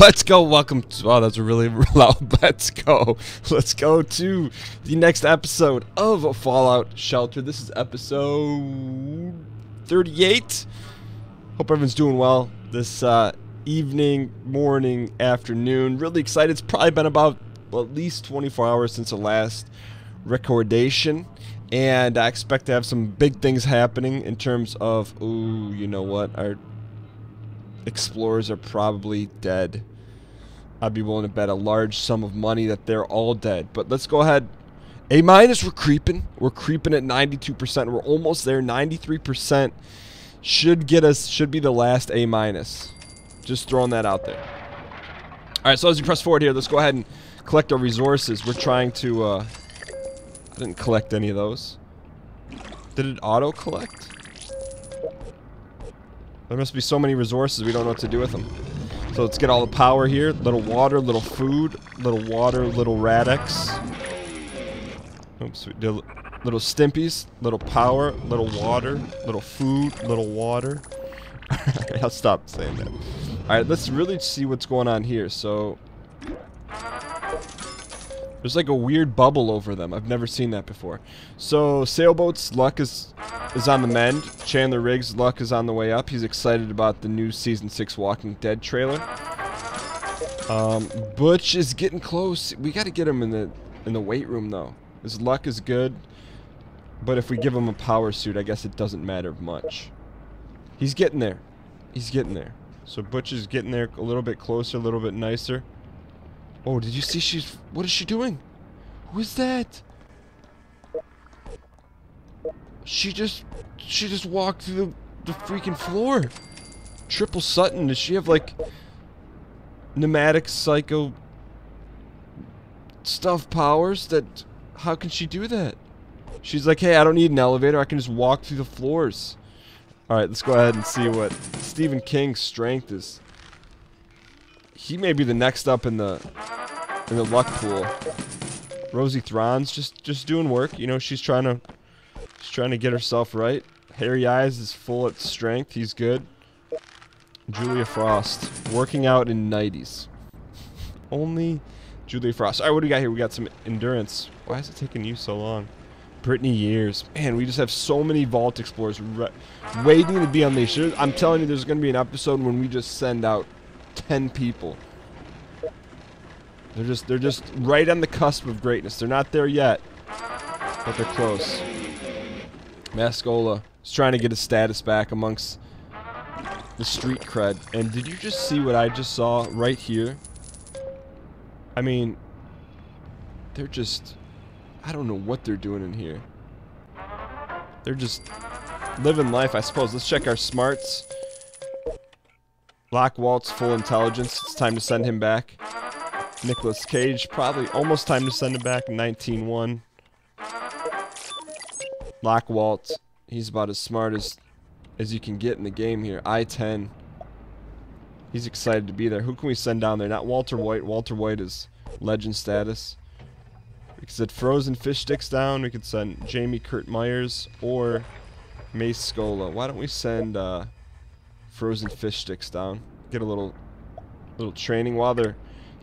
Let's go. Welcome. To, wow, that's a really loud. Let's go. Let's go to the next episode of Fallout Shelter. This is episode 38. Hope everyone's doing well this uh, evening, morning, afternoon. Really excited. It's probably been about well, at least 24 hours since the last recordation. And I expect to have some big things happening in terms of, ooh, you know what? Our explorers are probably dead. I'd be willing to bet a large sum of money that they're all dead. But let's go ahead. A minus, we're creeping. We're creeping at 92%. We're almost there. 93% should get us, should be the last A minus. Just throwing that out there. All right, so as you press forward here, let's go ahead and collect our resources. We're trying to, uh, I didn't collect any of those. Did it auto collect? There must be so many resources we don't know what to do with them. So let's get all the power here. Little water, little food, little water, little Rad-X. Oops, we did little stimpies, little power, little water, little food, little water. I'll stop saying that. Alright, let's really see what's going on here. So, there's like a weird bubble over them. I've never seen that before. So, sailboats, luck is is on the mend. Chandler Riggs' luck is on the way up. He's excited about the new Season 6 Walking Dead trailer. Um, Butch is getting close. We got to get him in the in the weight room, though. His luck is good. But if we give him a power suit, I guess it doesn't matter much. He's getting there. He's getting there. So Butch is getting there a little bit closer, a little bit nicer. Oh, did you see she's... What is she doing? Who is that? She just, she just walked through the, the freaking floor. Triple Sutton, does she have like pneumatic psycho stuff powers that, how can she do that? She's like, hey, I don't need an elevator, I can just walk through the floors. Alright, let's go ahead and see what Stephen King's strength is. He may be the next up in the in the luck pool. Rosie Thron's just just doing work. You know, she's trying to She's trying to get herself right. Harry Eyes is full at strength. He's good. Julia Frost. Working out in 90s. Only Julia Frost. Alright, what do we got here? We got some endurance. Why is it taking you so long? Brittany Years. Man, we just have so many Vault Explorers waiting to be unleashed. I'm telling you, there's going to be an episode when we just send out 10 people. They're just, they're just right on the cusp of greatness. They're not there yet, but they're close. Mascola is trying to get his status back amongst the street cred. And did you just see what I just saw right here? I mean, they're just... I don't know what they're doing in here. They're just living life, I suppose. Let's check our smarts. Black Waltz, full intelligence. It's time to send him back. Nicolas Cage, probably almost time to send him back. 19-1. Black Walt, he's about as smart as as you can get in the game here. I-10. He's excited to be there. Who can we send down there? Not Walter White. Walter White is legend status. We could send Frozen Fish Sticks down. We could send Jamie Kurt Myers or Mace Scola. Why don't we send uh, Frozen Fish Sticks down? Get a little little training while they're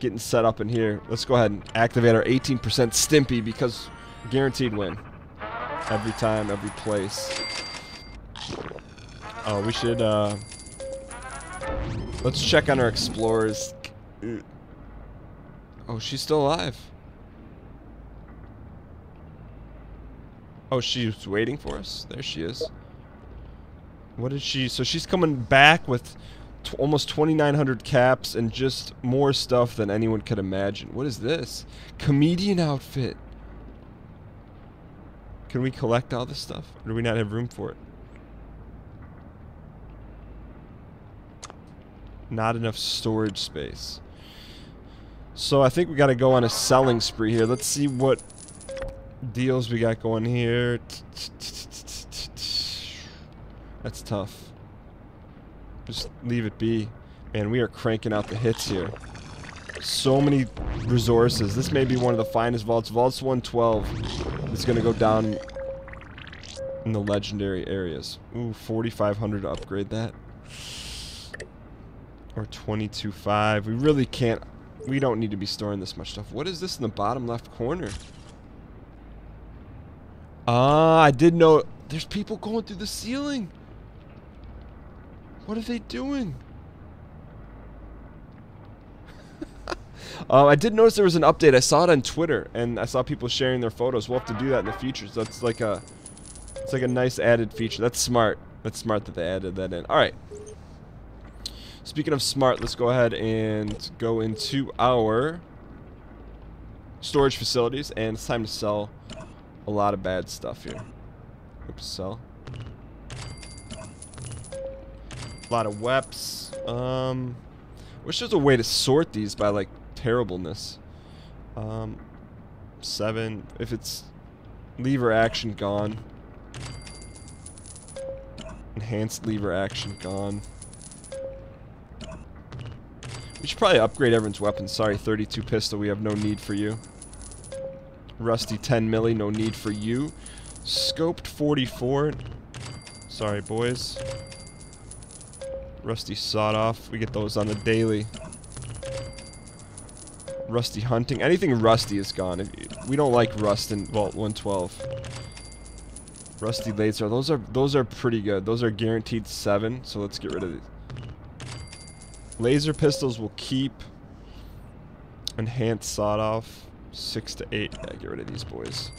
getting set up in here. Let's go ahead and activate our 18% Stimpy because guaranteed win. Every time, every place. Oh, we should, uh... Let's check on our explorers. Oh, she's still alive. Oh, she's waiting for us. There she is. What is she? So she's coming back with almost 2,900 caps and just more stuff than anyone could imagine. What is this? Comedian outfit. Can we collect all this stuff? Or do we not have room for it? Not enough storage space. So I think we got to go on a selling spree here. Let's see what deals we got going here. That's tough. Just leave it be. Man, we are cranking out the hits here. So many resources. This may be one of the finest vaults. Vaults 112 is going to go down in the legendary areas. Ooh, 4,500 to upgrade that. Or 22.5. We really can't... We don't need to be storing this much stuff. What is this in the bottom left corner? Ah, I did know... There's people going through the ceiling. What are they doing? Uh, I did notice there was an update. I saw it on Twitter, and I saw people sharing their photos. We'll have to do that in the future. So that's like a, it's like a nice added feature. That's smart. That's smart that they added that in. All right. Speaking of smart, let's go ahead and go into our storage facilities, and it's time to sell a lot of bad stuff here. Oops, sell. A lot of weps. Um, wish there's a way to sort these by like terribleness. Um, seven. If it's lever action gone. Enhanced lever action gone. We should probably upgrade everyone's weapons. Sorry, 32 pistol. We have no need for you. Rusty 10 milli. No need for you. Scoped 44. Sorry, boys. Rusty sawed off. We get those on the daily. Rusty hunting. Anything rusty is gone. We don't like rust in Vault 112. Rusty laser. Those are those are pretty good. Those are guaranteed seven. So let's get rid of these. Laser pistols will keep. Enhanced sawed off. Six to eight. Yeah, get rid of these boys.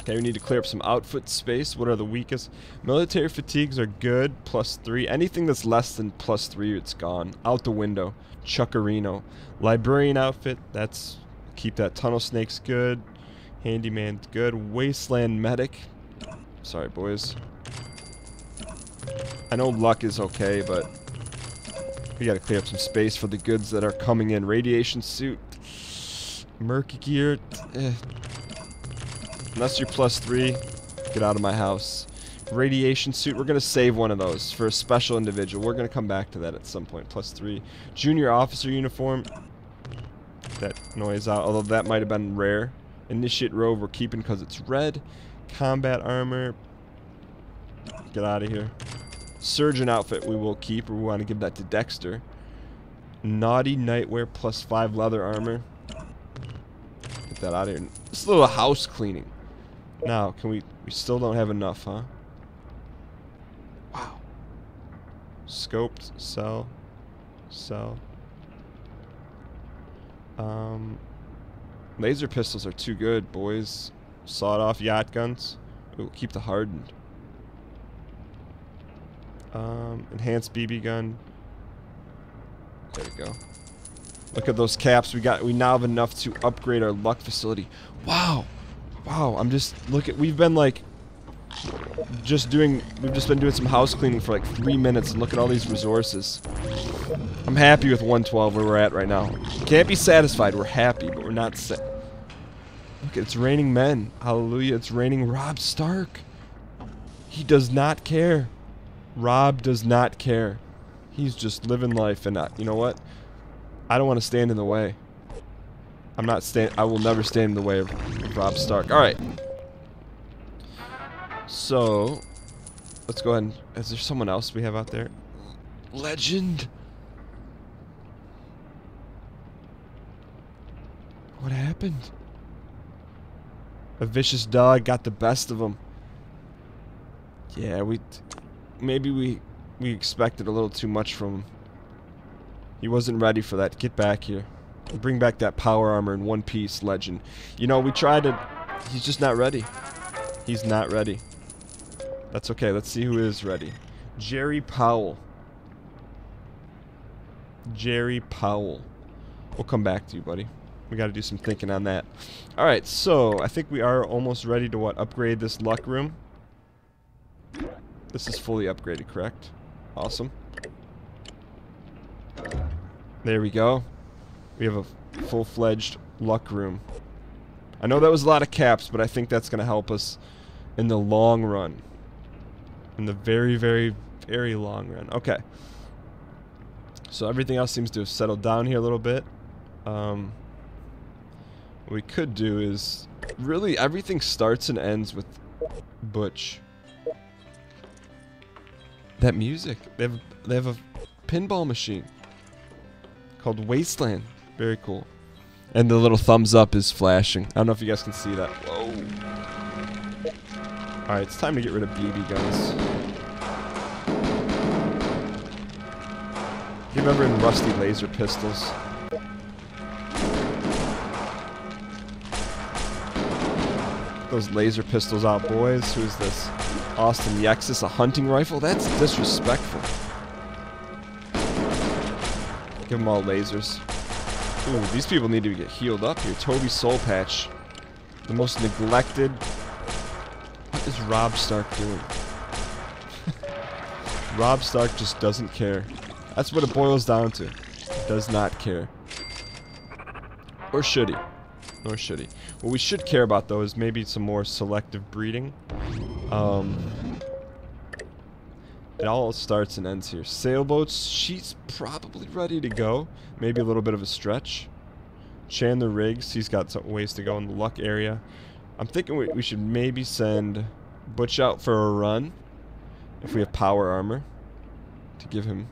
Okay, we need to clear up some outfit space. What are the weakest? Military fatigues are good, plus three. Anything that's less than plus three, it's gone. Out the window. Chuckarino. Librarian outfit, that's... Keep that. Tunnel snake's good. Handyman's good. Wasteland medic. Sorry, boys. I know luck is okay, but... We gotta clear up some space for the goods that are coming in. Radiation suit. Murky gear. Eh. Unless you're plus three, get out of my house. Radiation suit, we're going to save one of those for a special individual. We're going to come back to that at some point. Plus three. Junior officer uniform. That noise out, although that might have been rare. Initiate robe we're keeping because it's red. Combat armor. Get out of here. Surgeon outfit we will keep. Or we want to give that to Dexter. Naughty nightwear plus five leather armor. Get that out of here. This little house cleaning. Now, can we... We still don't have enough, huh? Wow. Scoped. Sell. Sell. Um... Laser pistols are too good, boys. Sawed off shotguns. Ooh, keep the hardened. Um, enhanced BB gun. There we go. Look at those caps. We got. We now have enough to upgrade our luck facility. Wow. Wow, I'm just look at we've been like just doing we've just been doing some house cleaning for like three minutes and look at all these resources. I'm happy with 112 where we're at right now. Can't be satisfied. We're happy, but we're not set. Look, it's raining men. Hallelujah. It's raining Rob Stark. He does not care. Rob does not care. He's just living life and not, you know what? I don't want to stand in the way. I'm not stand. I will never stand in the way of, Rob Stark. All right. So, let's go ahead. And, is there someone else we have out there? Legend. What happened? A vicious dog got the best of him. Yeah, we maybe we we expected a little too much from him. He wasn't ready for that. Get back here. Bring back that power armor in one piece, legend. You know, we tried to... He's just not ready. He's not ready. That's okay. Let's see who is ready. Jerry Powell. Jerry Powell. We'll come back to you, buddy. We got to do some thinking on that. Alright, so I think we are almost ready to, what, upgrade this luck room. This is fully upgraded, correct? Awesome. There we go. We have a full-fledged luck room. I know that was a lot of caps, but I think that's going to help us in the long run. In the very, very, very long run. Okay. So everything else seems to have settled down here a little bit. Um, what we could do is... Really, everything starts and ends with Butch. That music. They have, they have a pinball machine called Wasteland. Very cool. And the little thumbs up is flashing. I don't know if you guys can see that. Whoa. Alright, it's time to get rid of BB guns. You remember in Rusty Laser Pistols? Those laser pistols out, boys. Who's this? Austin Yexus, a hunting rifle? That's disrespectful. Give them all lasers. Ooh, these people need to get healed up here. Toby Soul Patch. The most neglected. What is Rob Stark doing? Rob Stark just doesn't care. That's what it boils down to. Does not care. Or should he? Nor should he. What we should care about, though, is maybe some more selective breeding. Um, it all starts and ends here. Sailboats, she's probably ready to go. Maybe a little bit of a stretch. Chandler Riggs, he's got some ways to go in the luck area. I'm thinking we, we should maybe send Butch out for a run. If we have power armor. To give him...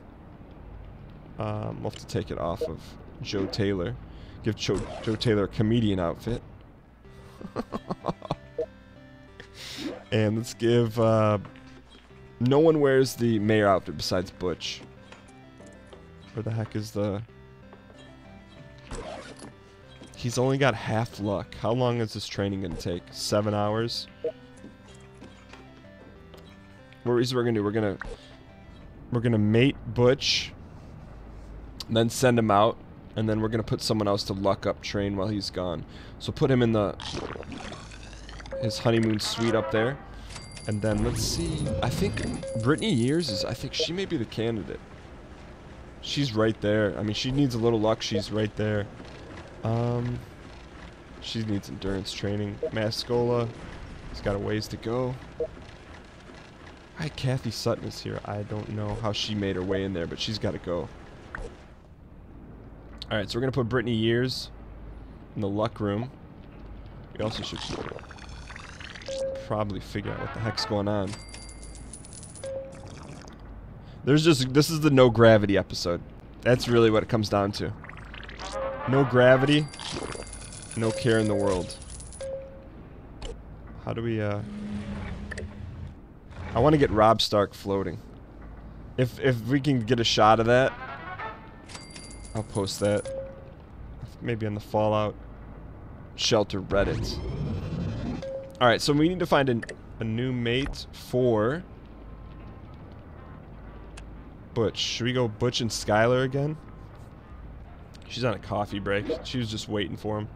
Um, we'll have to take it off of Joe Taylor. Give Joe, Joe Taylor a comedian outfit. and let's give... Uh, no one wears the mayor outfit besides Butch. Where the heck is the... He's only got half luck. How long is this training going to take? Seven hours? What reason we're going to do? We're going to... We're going to mate Butch. Then send him out. And then we're going to put someone else to luck up train while he's gone. So put him in the... His honeymoon suite up there. And then let's see. I think Brittany Years is. I think she may be the candidate. She's right there. I mean, she needs a little luck. She's right there. Um, she needs endurance training. Mascola, he's got a ways to go. Hi, Kathy Sutton is here. I don't know how she made her way in there, but she's got to go. All right, so we're gonna put Brittany Years in the luck room. We also should probably figure out what the heck's going on. There's just, this is the no gravity episode. That's really what it comes down to. No gravity, no care in the world. How do we, uh... I want to get Rob Stark floating. If, if we can get a shot of that, I'll post that. Maybe on the Fallout Shelter Reddit. Alright, so we need to find an, a new mate for... Butch. Should we go Butch and Skylar again? She's on a coffee break. She was just waiting for him.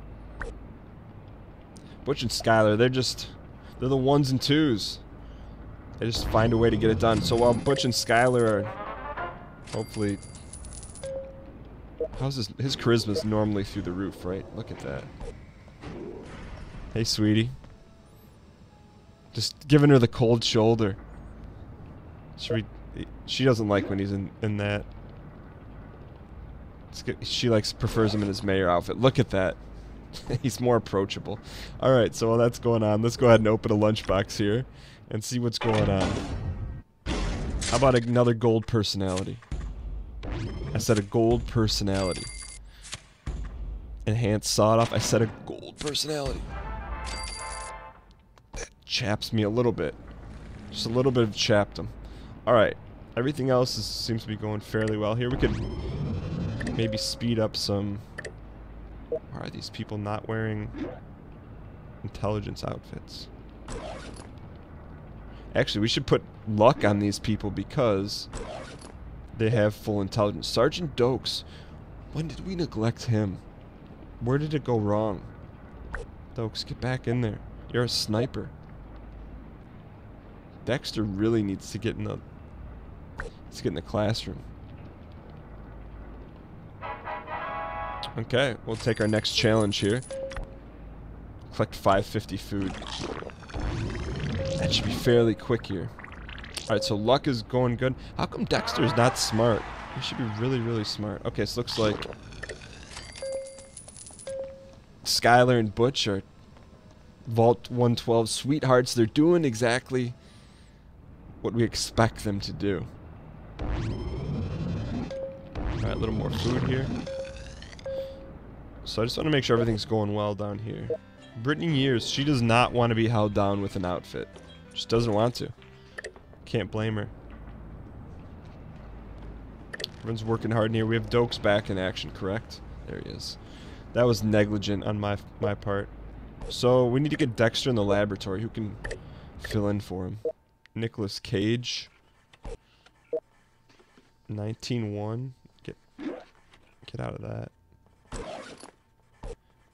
Butch and Skylar, they're just... They're the ones and twos. They just find a way to get it done. So while Butch and Skylar are... Hopefully... How's his... His charisma's normally through the roof, right? Look at that. Hey, sweetie. Just giving her the cold shoulder. She doesn't like when he's in, in that. She likes prefers him in his mayor outfit. Look at that. he's more approachable. All right, so while that's going on, let's go ahead and open a lunchbox here and see what's going on. How about another gold personality? I said a gold personality. Enhanced sawed off. I said a gold personality chaps me a little bit. Just a little bit of chapped them. Alright. Everything else is, seems to be going fairly well here. We could maybe speed up some... Why are these people not wearing intelligence outfits? Actually, we should put luck on these people because they have full intelligence. Sergeant Dokes. When did we neglect him? Where did it go wrong? Dokes, get back in there. You're a sniper. Dexter really needs to get in the let's get in the classroom. Okay, we'll take our next challenge here. Collect 550 food. That should be fairly quick here. Alright, so luck is going good. How come Dexter is not smart? He should be really, really smart. Okay, so looks like Skylar and Butch are Vault 112 sweethearts. They're doing exactly what we expect them to do. Alright, a little more food here. So I just want to make sure everything's going well down here. Brittany Years, she does not want to be held down with an outfit. Just doesn't want to. Can't blame her. Everyone's working hard in here. We have Dokes back in action, correct? There he is. That was negligent on my my part. So we need to get Dexter in the laboratory. Who can fill in for him? Nicholas Cage. 19-1. Get get out of that.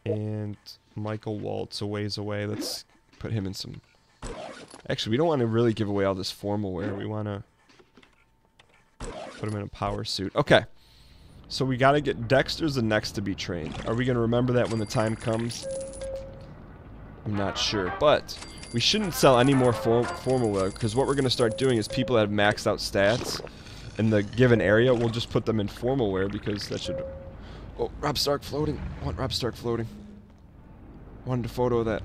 And Michael Waltz a ways away. Let's put him in some... Actually, we don't want to really give away all this formal wear. We want to put him in a power suit. Okay. So we got to get... Dexter's the next to be trained. Are we going to remember that when the time comes? I'm not sure. But we shouldn't sell any more form formal wear because what we're going to start doing is people that have maxed out stats in the given area, we'll just put them in formal wear because that should... Oh, Rob Stark floating. I want Rob Stark floating. Wanted a photo of that.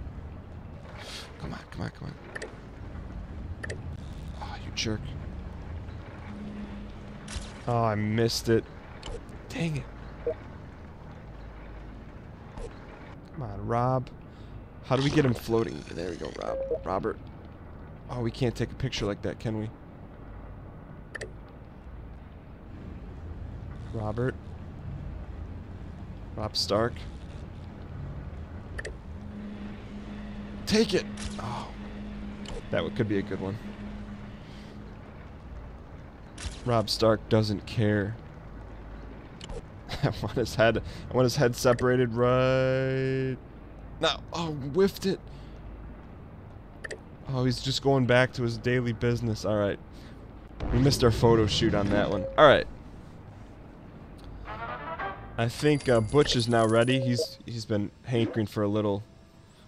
Come on, come on, come on. Oh, you jerk. Oh, I missed it. Dang it. Come on, Robb. How do we get him floating? There we go, Robb. Robert. Oh, we can't take a picture like that, can we? Robert. Rob Stark. Take it! Oh. That could be a good one. Rob Stark doesn't care. I want his head. I want his head separated right. No. Oh, whiffed it. Oh, he's just going back to his daily business. All right. We missed our photo shoot on that one. All right. I think uh, Butch is now ready. He's he's been hankering for a little,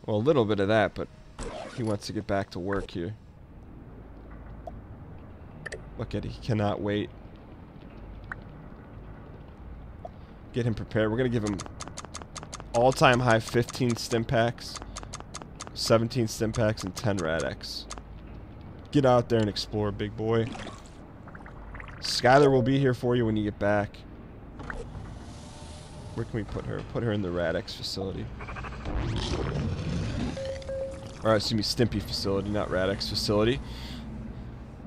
well, a little bit of that, but he wants to get back to work here. Look at it. He cannot wait. Get him prepared. We're going to give him all-time high 15 stim packs, 17 stim packs, and 10 Rad-X. Get out there and explore, big boy. Skylar will be here for you when you get back. Where can we put her? Put her in the Rad-X facility. Or, excuse me, Stimpy facility, not Rad-X facility.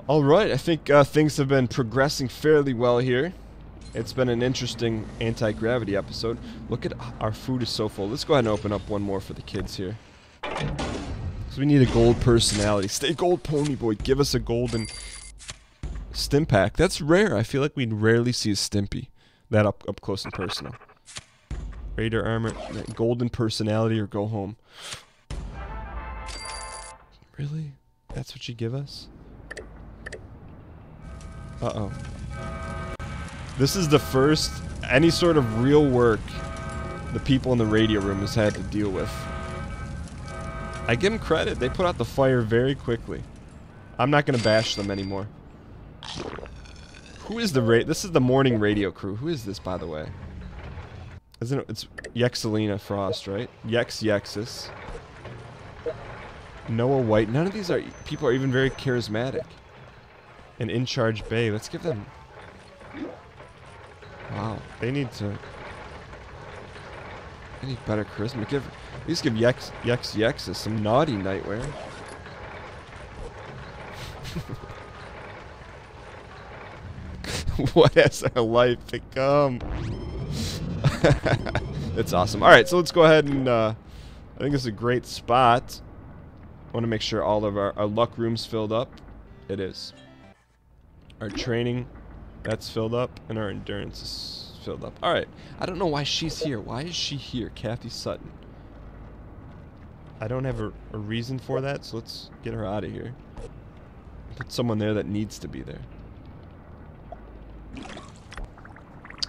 Alright, I think uh, things have been progressing fairly well here. It's been an interesting anti-gravity episode. Look at our food is so full. Let's go ahead and open up one more for the kids here. So we need a gold personality. Stay gold, Pony Boy. Give us a golden stim pack. That's rare. I feel like we rarely see a Stimpy that up, up close and personal. Raider armor, golden personality, or go home. Really? That's what you give us? Uh-oh. This is the first any sort of real work the people in the radio room has had to deal with. I give them credit. They put out the fire very quickly. I'm not going to bash them anymore. Who is the ra- This is the morning radio crew. Who is this, by the way? Isn't it? It's Yexalina Frost, right? Yex Yexus. Noah White. None of these are people are even very charismatic. And in charge Bay. Let's give them. Wow, they need to. They need better charisma. Give at least give Yex Yex Yexus some naughty nightwear. what has our life become? it's awesome. All right, so let's go ahead and uh, I think this is a great spot. I want to make sure all of our, our luck rooms filled up. It is. Our training, that's filled up, and our endurance is filled up. All right. I don't know why she's here. Why is she here, Kathy Sutton? I don't have a, a reason for that, so let's get her out of here. Put someone there that needs to be there.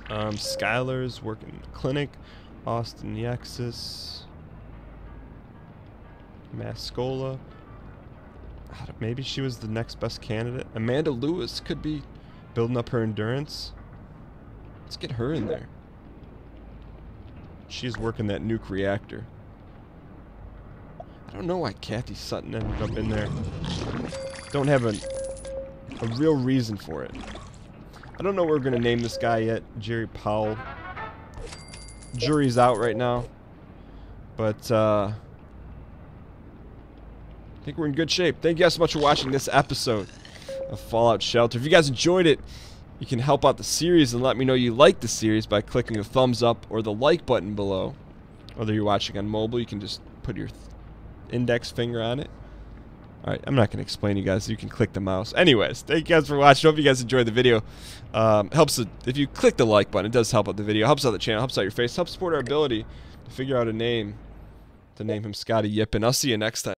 Um, Skylar's working in the clinic. Austin Yexus. Mascola. Maybe she was the next best candidate. Amanda Lewis could be building up her endurance. Let's get her in there. She's working that nuke reactor. I don't know why Kathy Sutton ended up in there. Don't have a, a real reason for it. I don't know what we're going to name this guy yet. Jerry Powell. Jury's out right now. But, uh... I think we're in good shape. Thank you guys so much for watching this episode of Fallout Shelter. If you guys enjoyed it, you can help out the series and let me know you like the series by clicking the thumbs up or the like button below. Whether you're watching on mobile, you can just put your index finger on it. Alright, I'm not going to explain you guys. You can click the mouse. Anyways, thank you guys for watching. Hope you guys enjoyed the video. Um, helps it, If you click the like button, it does help out the video. Helps out the channel. Helps out your face. Helps support our ability to figure out a name. To name him Scotty Yippen. I'll see you next time.